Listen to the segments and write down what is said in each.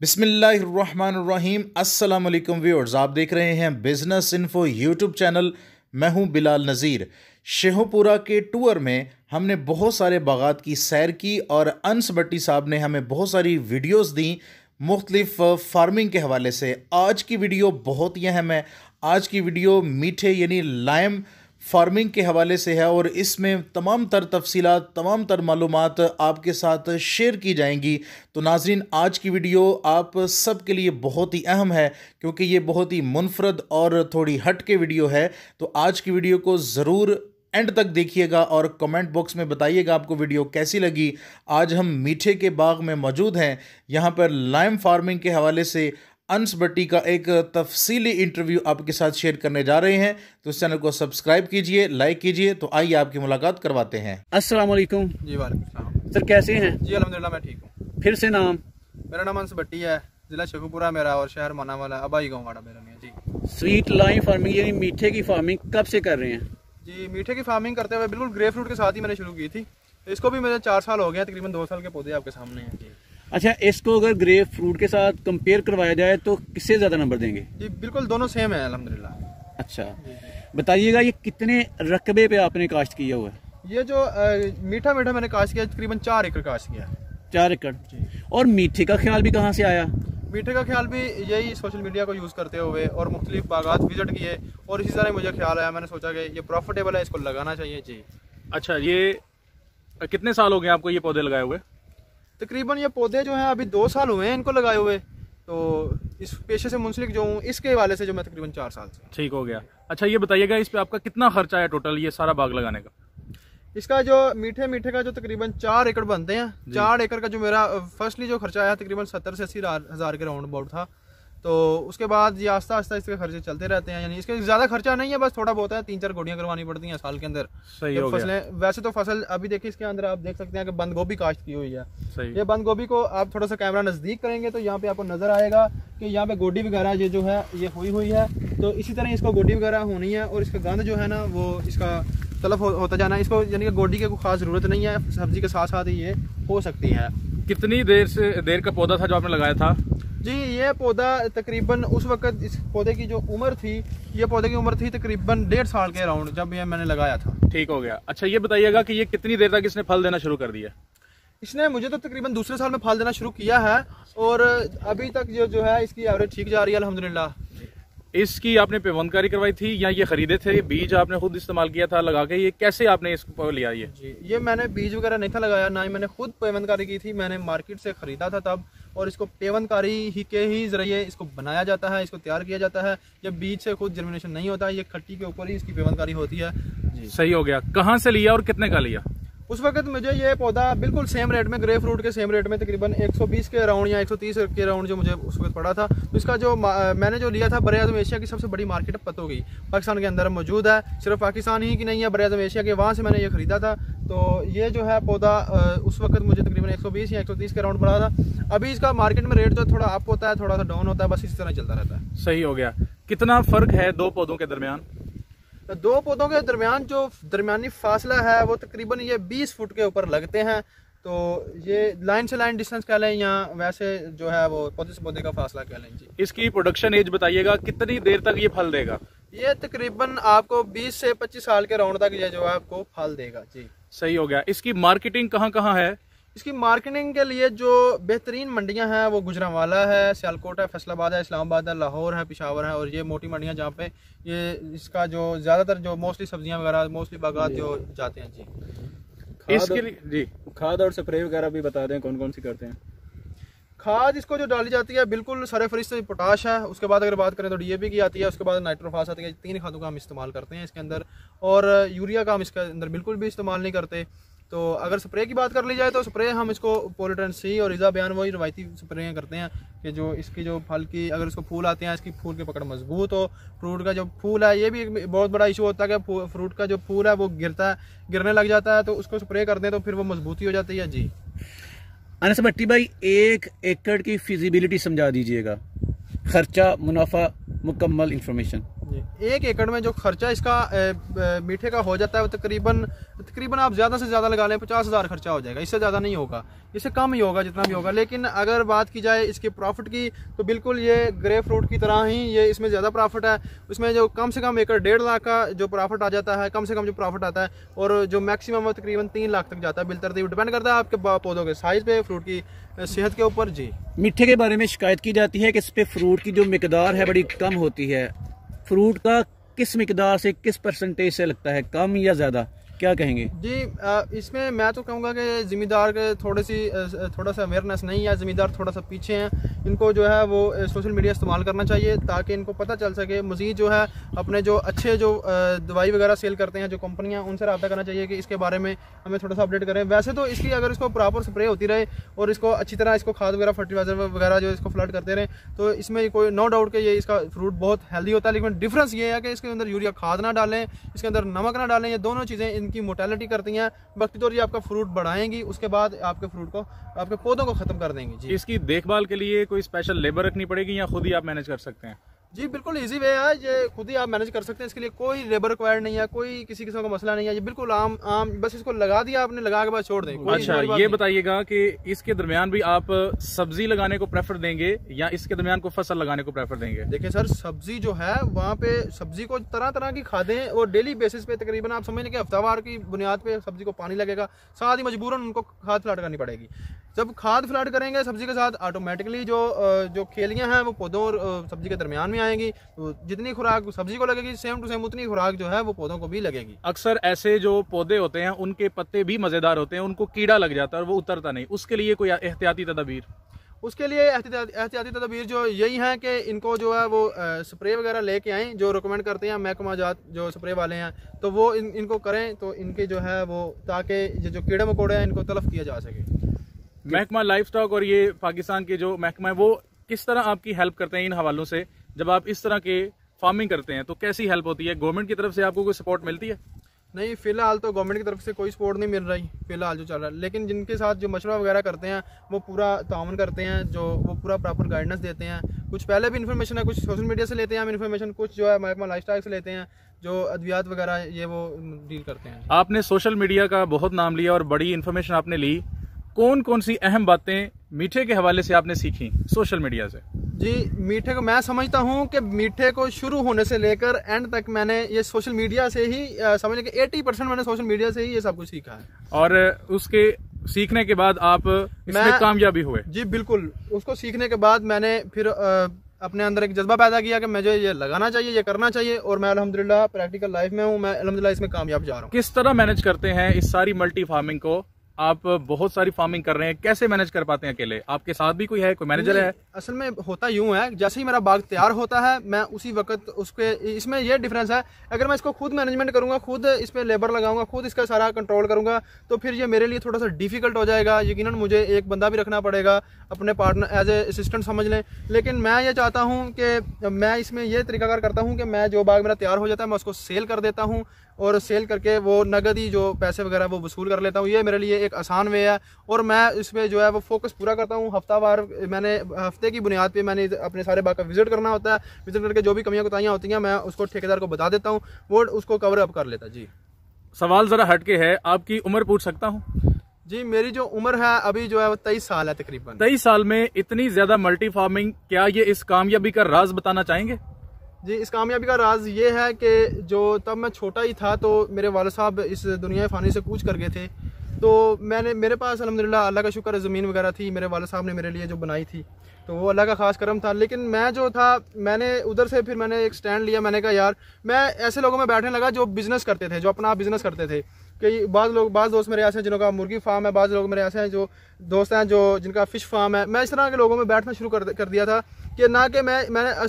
बिसमीम अस्सलाम वालेकुम व्यूअर्स, आप देख रहे हैं बिज़नेस इन्फो यूट्यूब चैनल। मैं हूँ बिलाल नज़ीर। शेहोपुरा के टूर में हमने बहुत सारे बागात की सैर की और अंस भट्टी साहब ने हमें बहुत सारी वीडियोस दी मुख्तलिफ़ फ़ार्मिंग के हवाले से। आज की वीडियो बहुत ही अहम है। आज की वीडियो मीठे यानी लाइम फ़ार्मिंग के हवाले से है और इसमें तमाम तर तफसीलात, तमाम तर मालूम आपके साथ शेयर की जाएँगी। तो नाजरीन, आज की वीडियो आप सब के लिए बहुत ही अहम है, क्योंकि ये बहुत ही मुनफरद और थोड़ी हट के वीडियो है। तो आज की वीडियो को ज़रूर एंड तक देखिएगा और कमेंट बॉक्स में बताइएगा आपको वीडियो कैसी लगी। आज हम मीठे के बाग में मौजूद हैं। यहाँ पर लाइम फ़ार्मिंग के हवाले से अंस भट्टी का एक तफसीली इंटरव्यू आपके साथ शेयर करने जा रहे हैं। तो इस चैनल को सब्सक्राइब कीजिए लाइक कीजिए तो आइए आपकी मुलाकात करवाते हैं। अस्सलाम वालेकुम। जी वालेकुम सर कैसे हैं? जी अलहमदिल्ला मैं ठीक हूँ। फिर से नाम? मेरा नाम अंस भट्टी है ज़िला शेखुपुरा मेरा और शहर माना वाला अबाई गाँव वाड़ा मेरा जी। स्वीट लाइन फ़ार्मिंग यानी मीठे की फ़ार्मिंग कब से कर रहे हैं? जी मीठे की फ़ार्मिंग करते हुए बिल्कुल ग्रे फ्रूट के साथ ही मैंने शुरू की थी। इसको भी मेरे चार साल हो गए तकरीबन दो साल के पौधे आपके सामने हैं जी। अच्छा इसको अगर ग्रे फ्रूट के साथ कंपेयर करवाया जाए तो किससे ज़्यादा नंबर देंगे? जी बिल्कुल दोनों सेम है अलहमदिल्ला अच्छा बताइएगा ये कितने रकबे पे आपने काश्त किया हुआ है? ये जो अ, मीठा मीठा मैंने काश किया तकरीबन चार एकड़ काश किया। चार एकड़? और मीठे का ख्याल भी कहाँ से आया? मीठे का ख्याल भी यही सोशल मीडिया को यूज़ करते हुए और मुख्तलिफ़ बागात विज़िट किए और इसी तरह मुझे ख्याल आया मैंने सोचा कि ये प्रॉफिटेबल है इसको लगाना चाहिए। जी। अच्छा ये कितने साल हो गए आपको ये पौधे लगाए हुए? तकरीबन ये पौधे जो हैं अभी दो साल हुए हैं इनको लगाए हुए। तो इस पेशे से मुंसलिक जो हूँ इसके हवाले से जो मैं तकरीबन चार साल से ठीक हो गया। अच्छा ये बताइएगा इस पर आपका कितना खर्चा है टोटल ये सारा बाग लगाने का? इसका जो मीठे मीठे का जो तकरीबन चार एकड़ बनते हैं चार एकड़ का जो मेरा फर्स्टली जो खर्चा आया तकरीबन सत्तर से अस्सी हज़ार के राउंड अबाउट था। तो उसके बाद ये आस्ता आस्ता इसके खर्चे चलते रहते हैं यानी इसके ज़्यादा खर्चा नहीं है बस थोड़ा बहुत है तीन चार गोडियाँ करवानी पड़ती हैं साल के अंदर। सही हो गया। फ़सलें वैसे तो फ़सल अभी देखिए इसके अंदर आप देख सकते हैं कि बंद गोभी काश्त की हुई है। सही। ये बंद गोभी को आप थोड़ा सा कैमरा नज़दीक करेंगे तो यहाँ पे आपको नज़र आएगा कि यहाँ पे गोडी वगैरह ये जो है ये हुई हुई है। तो इसी तरह इसको गोडी वगैरह होनी है और इसका गंद जो है ना वो इसका तलफ हो, होता जाना इसको यानी कि गोडी की कोई खास ज़रूरत नहीं है सब्ज़ी के साथ साथ ही ये हो सकती है। कितनी देर से देर का पौधा था जो आपने लगाया था? जी ये पौधा तकरीबन उस वक्त इस पौधे की जो उम्र थी ये पौधे की उम्र थी तकरीबन डेढ़ साल के अराउंड जब ये मैंने लगाया था। ठीक हो गया। अच्छा ये बताइएगा कि ये कितनी देर तक इसने फल देना शुरू कर दिया? इसने मुझे तो तकरीबन दूसरे साल में फल देना शुरू किया है और अभी तक जो जो है इसकी एवरेज ठीक जा रही है अल्हम्दुलिल्लाह। इसकी आपने पेवंदकारी करवाई थी या ये खरीदे थे? बीज आपने खुद इस्तेमाल किया था लगा के? ये कैसे आपने इसको लिया ये? जी ये मैंने बीज वगैरह नहीं था लगाया ना ही मैंने खुद पेवनकारी की थी। मैंने मार्केट से ख़रीदा था तब और इसको पेवनकारी ही के ही ज़रिए इसको बनाया जाता है इसको तैयार किया जाता है। ये बीज से खुद जर्मिनेशन नहीं होता ये खट्टी के ऊपर ही इसकी पेवनकारी होती है। जी। सही हो गया। कहाँ से लिया और कितने का लिया? उस वक्त मुझे ये पौधा बिल्कुल सेम रेट में ग्रे फ्रूट के सेम रेट में, तकरीबन 120 के राउंड या 130 के राउंड जो मुझे उस वक्त पड़ा था। तो इसका जो मैंने जो लिया था बर आज़म एशिया की सबसे बड़ी मार्केट पतो गई। पाकिस्तान के अंदर मौजूद है। सिर्फ़ पाकिस्तान ही की नहीं है बर आज़म एशिया के वहाँ से मैंने ये खरीदा था। तो ये जो है पौधा उस वक्त मुझे तकरीबन 120 या 130 के राउंड पड़ा था। अभी इसका मार्केट में रेट जो थोड़ा अप होता है, थोड़ा सा डाउन होता है, बस इसी तरह चलता रहता है। सही हो गया। कितना फ़र्क है दो पौधों के दरमियान? तो दो पौधों के दरमियान जो दरमियानी फासला है वो तकरीबन ये 20 फुट के ऊपर लगते हैं। तो ये लाइन से लाइन डिस्टेंस कह लें या वैसे जो है वो पौधे से पौधे का फासला कह लें जी। इसकी प्रोडक्शन एज बताइएगा कितनी देर तक ये फल देगा? ये तकरीबन आपको 20 से 25 साल के राउंड तक ये जो है आपको फल देगा जी। सही हो गया। इसकी मार्केटिंग कहाँ कहाँ है? इसकी मार्केटिंग के लिए जो बेहतरीन मंडियाँ हैं वो गुजरावाला है सियालकोट है फैसलाबाद है इस्लामाबाद है लाहौर है पिशावर है और ये मोटी मंडियाँ जहाँ पे ये इसका जो ज़्यादातर जो मोस्टली सब्ज़ियाँ वगैरह मोस्टली बागात जो जाते हैं जी। इसके लिए जी। खाद और स्प्रे वगैरह भी बता दें कौन कौन सी करते हैं? खाद इसको जो डाली जाती है बिल्कुल सरे फरिश्त पोटाश है उसके बाद अगर बात करें तो डीएपी की आती है उसके बाद नाइट्रोफास आती है तीन खादों का हम इस्तेमाल करते हैं इसके अंदर और यूरिया का हम इसके अंदर बिल्कुल भी इस्तेमाल नहीं करते। तो अगर स्प्रे की बात कर ली जाए तो स्प्रे हम इसको पोलिटन सी और इज़ा बयान वही रवायती स्प्रे करते हैं कि जो इसकी जो फल की, अगर इसको फूल आते हैं, इसकी फूल की पकड़ मज़बूत हो। फ्रूट का जो फूल है, ये भी एक बहुत बड़ा इशू होता है कि फ्रूट का जो फूल है, वो गिरता है, गिरने लग जाता है तो उसको स्प्रे कर दें तो फिर वो मजबूती हो जाती है। जी। अनस भट्टी भाई, एक एकड़ की फिजिबिलिटी समझा दीजिएगा। खर्चा, मुनाफा, मुकम्मल इंफॉर्मेशन एक एकड़ में जो खर्चा इसका मीठे का हो जाता है वो तकरीबन तकरीबन आप ज़्यादा से ज़्यादा लगा लें, पचास हज़ार खर्चा हो जाएगा। इससे ज़्यादा नहीं होगा। इससे कम ही होगा जितना भी होगा। लेकिन अगर बात की जाए इसके प्रॉफिट की तो बिल्कुल ये ग्रे फ्रूट की तरह ही ये इसमें ज़्यादा प्रॉफिट है। उसमें जो कम से कम एकड़, डेढ़ लाख का जो प्रॉफिट आ जाता है, कम से कम जो प्रॉफिट आता है, और जो मैक्सिमम तकरीबन तीन लाख तक जाता है। बिलतरतीब डिपेंड करता है आपके पौधों के साइज़ पे, फ्रूट की सेहत के ऊपर। जी। मीठे के बारे में शिकायत की जाती है कि इस पे फ्रूट की जो मकदार है, बड़ी कम होती है। फ्रूट का किस मकदार से किस परसेंटेज से लगता है? कम या ज़्यादा? क्या कहेंगे? जी इसमें मैं तो कहूँगा कि ज़िम्मेदार के थोड़ी सी थोड़ा सा अवेयरनेस नहीं है, ज़िम्मेदार थोड़ा सा पीछे हैं। इनको जो है वो सोशल मीडिया इस्तेमाल करना चाहिए ताकि इनको पता चल सके। मज़ीद जो है, अपने जो अच्छे जो दवाई वगैरह सेल करते हैं, जो कंपनियाँ उनसे रब्ता करना चाहिए कि इसके बारे में हमें थोड़ा सा अपडेट करें। वैसे तो इसकी अगर इसको प्रॉपर स्प्रे होती रहे और इसको अच्छी तरह इसको खाद वगैरह फर्टिलाइज़र वगैरह जो इसको फ्लड करते रहें तो इसमें कोई नो डाउट कि ये इसका फ्रूट बहुत हेल्दी होता है। लेकिन डिफरेंस ये है कि इसके अंदर यूरिया खाद ना डालें, इसके अंदर नमक ना डालें, ये दोनों चीज़ें इनकी मोटेलिटी करती हैं। वक्ती तौर ये आपका फ्रूट बढ़ाएँगी, उसके बाद आपके फ्रूट को, आपके पौधों को ख़त्म कर देंगी। जी। इसकी देखभाल के लिए कोई स्पेशल लेबर रखनी पड़ेगी या खुद ही आप मैनेज कर सकते हैं? जी बिल्कुल इजी वे है ये खुद ही आप मैनेज कर सकते हैं इसके लिए कोई लेबर रिक्वायर्ड नहीं है कोई किसी किस्म का मसला नहीं है ये बिल्कुल आम आम बस इसको लगा दिया आपने लगा के बाद छोड़ दें अच्छा ये बताइएगा कि इसके दरमियान भी आप सब्ज़ी लगाने को प्रेफर देंगे या इसके दरमियान को फ़सल लगाने को प्रेफर देंगे? देखिए सर सब्ज़ी जो है वहाँ पे सब्ज़ी को तरह तरह की खादें और डेली बेसिस पे तकरीबन आप समझ लें कि हफ्तावार की बुनियाद पे सब्ज़ी को पानी लगेगा साथ ही मजबूरन उनको खाद फ्लाट करनी पड़ेगी। जब खाद फ्लड करेंगे सब्ज़ी के साथ ऑटोमेटिकली जो जो खेलियाँ हैं वो पौधों और सब्ज़ी के दरमियान में आएँगी। तो जितनी खुराक सब्ज़ी को लगेगी सेम टू सेम उतनी खुराक जो है वो पौधों को भी लगेगी। अक्सर ऐसे जो पौधे होते हैं उनके पत्ते भी मज़ेदार होते हैं उनको कीड़ा लग जाता है और वो उतरता नहीं। उसके लिए कोई एहतियाती तदाबीर? उसके लिए एहतियाती तदबीर जो यही है कि इनको जो है वो स्प्रे वगैरह लेके आएँ जो रिकमेंड करते हैं महकमा जात जो स्प्रे वाले हैं तो वो इन, इनको करें तो इनके जो है वो ताकि जो कीड़े मकोड़े हैं इनको तलफ किया जा सके। महकमा लाइफ स्टॉक और ये पाकिस्तान के जो महकमा है वो किस तरह आपकी हेल्प करते हैं इन हवालों से? जब आप इस तरह के फ़ार्मिंग करते हैं तो कैसी हेल्प होती है? गवर्नमेंट की तरफ़ से आपको कोई सपोर्ट मिलती है? नहीं फ़िलहाल तो गवर्नमेंट की तरफ़ से कोई सपोर्ट नहीं मिल रही फ़िलहाल जो चल रहा है। लेकिन जिनके साथ जो मशवरा वगैरह करते हैं वो पूरा तावन करते हैं जो वो पूरा प्रॉपर गाइडेंस देते हैं। कुछ पहले भी इन्फॉर्मेशन है कुछ सोशल मीडिया से लेते हैं हम इन्फॉर्मेशन कुछ जो है महकमा लाइफ से लेते हैं जो अद्वियात वगैरह ये वो डील करते हैं। आपने सोशल मीडिया का बहुत नाम लिया और बड़ी इन्फॉर्मेशन आपने ली। कौन कौन सी अहम बातें मीठे के हवाले से आपने सीखी सोशल मीडिया से? जी मीठे को मैं समझता हूँ कि मीठे को शुरू होने से लेकर एंड तक मैंने ये सोशल मीडिया से ही समझ लें एटी परसेंट मैंने सोशल मीडिया से ही ये सब कुछ सीखा है। और उसके सीखने के बाद आप इसमें कामयाबी हुए? जी बिल्कुल। उसको सीखने के बाद मैंने फिर आ, अपने अंदर एक जज्बा पैदा किया कि मुझे ये लगाना चाहिए ये करना चाहिए और मैं अलहमदिल्ला प्रैक्टिकल लाइफ में हूँ मैं अलहमदिल्ला इसमें कामयाब जा रहा हूँ। किस तरह मैनेज करते हैं इस सारी मल्टी फ़ार्मिंग को? आप बहुत सारी फ़ार्मिंग कर रहे हैं कैसे मैनेज कर पाते हैं अकेले? आपके साथ भी कोई है कोई मैनेजर है? असल में होता यूँ है जैसे ही मेरा बाग तैयार होता है मैं उसी वक्त उसके इसमें यह डिफरेंस है अगर मैं इसको खुद मैनेजमेंट करूँगा खुद इस पर लेबर लगाऊँगा खुद इसका सारा कंट्रोल करूँगा तो फिर ये मेरे लिए थोड़ा सा डिफ़िकल्ट हो जाएगा। यकीन मुझे एक बंदा भी रखना पड़ेगा अपने पार्टनर एज ए असिस्टेंट समझ लें। लेकिन मैं ये चाहता हूँ कि मैं इसमें यह तरीकाकार करता हूँ कि मैं जो बाग मेरा तैयार हो जाता है मैं उसको सेल कर देता हूँ। और सेल करके वो नगद ही जो पैसे वगैरह वो वसूल कर लेता हूँ। ये मेरे लिए एक आसान वे है और मैं इस पर जो है वो फोकस पूरा करता हूँ। हफ्तावार मैंने हफ़्ते की बुनियाद पे मैंने अपने सारे बाग का विज़िट करना होता है। विज़िट करके जो भी कमियाँ कुताइयाँ होती हैं मैं उसको ठेकेदार को बता देता हूँ। वो उसको कवर अप कर लेता जी। सवाल ज़रा हट के है। आपकी उम्र पूछ सकता हूँ? जी मेरी जो उम्र है अभी जो है वो तेईस साल है तकरीबन। तेईस साल में इतनी ज़्यादा मल्टी फ़ार्मिंग क्या ये इस कामयाबी का राज बताना चाहेंगे? जी, इस कामयाबी का राज ये है कि जो तब मैं छोटा ही था तो मेरे वाल साहब इस दुनिया फानी से कूच कर गए थे। तो मैंने, मेरे पास अलहमदिल्ला अल्लाह का शुक्र ज़मीन वगैरह थी, मेरे वाल साहब ने मेरे लिए जो बनाई थी तो वो अल्लाह का खास करम था। लेकिन मैं जो था, मैंने उधर से फिर मैंने एक स्टैंड लिया, मैंने कहा, यार, मैं ऐसे लोगों में बैठने लगा जो बिज़नेस करते थे, जो अपना आप बिज़नेस करते थे। कई बाद लोग बाद दोस्त मेरे ऐसे हैं जिनका मुर्गी फार्म है बाद लोग मेरे ऐसे हैं जो दोस्त हैं जो, जिनका फ़िश फार्म है। मैं इस तरह के लोगों में बैठना शुरू कर कर दिया था। कि ना कि मैं मैंने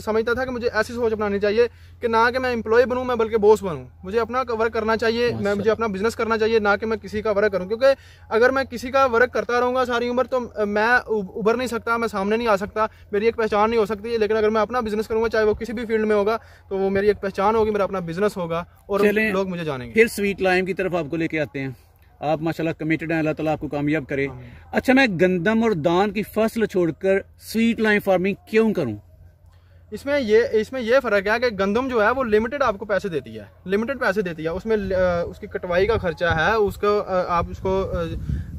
समझता था कि मुझे ऐसी सोच अपनानी चाहिए कि ना कि मैं एम्प्लॉय बनूँ मैं बल्कि बॉस बनूँ। मुझे अपना वर्क करना चाहिए मैं मुझे अपना बिज़नेस करना चाहिए ना कि मैं किसी का वर्क करूँ। क्योंकि अगर मैं किसी का वर्क करता रहूँगा सारी उम्र तो मैं उभर नहीं सकता मैं सामने नहीं आ सकता मेरी एक पहचान नहीं हो सकती। लेकिन अगर मैं अपना बिज़नेस करूँगा चाहे वो किसी भी फ़ील्ड में होगा तो वो मेरी एक पहचान होगी मेरा अपना बिज़नेस होगा और लोग मुझे जानेंगे। फिर स्वीट लाइम की तरफ़ आपको लेके आते हैं। आप माशाल्लाह कमिटेड हैं अल्लाह ताला आपको कामयाब करे। अच्छा मैं गंदम और दान की फ़सल छोड़कर स्वीट लाइन फ़ार्मिंग क्यों करूँ? इसमें ये इसमें ये फ़र्क है कि गंदम जो है वो लिमिटेड आपको पैसे देती है। लिमिटेड पैसे देती है। उसमें उसकी कटवाई का खर्चा है, उसको आप उसको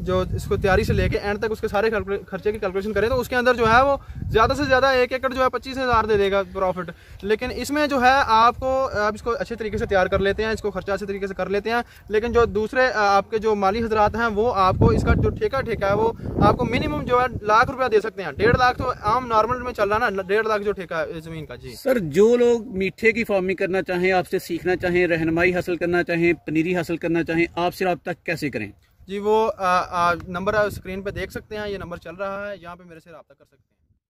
जो इसको तैयारी से लेके एंड तक उसके सारे खर्चे की कैलकुलेशन करें तो उसके अंदर जो है वो ज़्यादा से ज़्यादा एक एकड़ जो है पच्चीस हज़ार दे देगा प्रॉफिट लेकिन इसमें जो है आपको, आप इसको अच्छे तरीके से तैयार कर लेते हैं, इसको खर्चा अच्छे तरीके से कर लेते हैं, लेकिन जो दूसरे आपके जो माली हजरात हैं, वो आपको इसका जो ठेका ठेका है, वो आपको मिनिमम जो है लाख रुपया दे सकते हैं। डेढ़ लाख तो आम नॉर्मल में चल रहा ना, डेढ़ लाख जो ठेका है ज़मीन का? जी। सर जो लोग मीठे की फ़ार्मिंग करना चाहें आपसे सीखना चाहें रहनमाई हासिल करना चाहें पनीरी हासिल करना चाहें आपसे रबता कैसे करें? जी वो आ, आ, नंबर स्क्रीन पे देख सकते हैं ये नंबर चल रहा है यहाँ पे मेरे से रब्ता कर सकते हैं।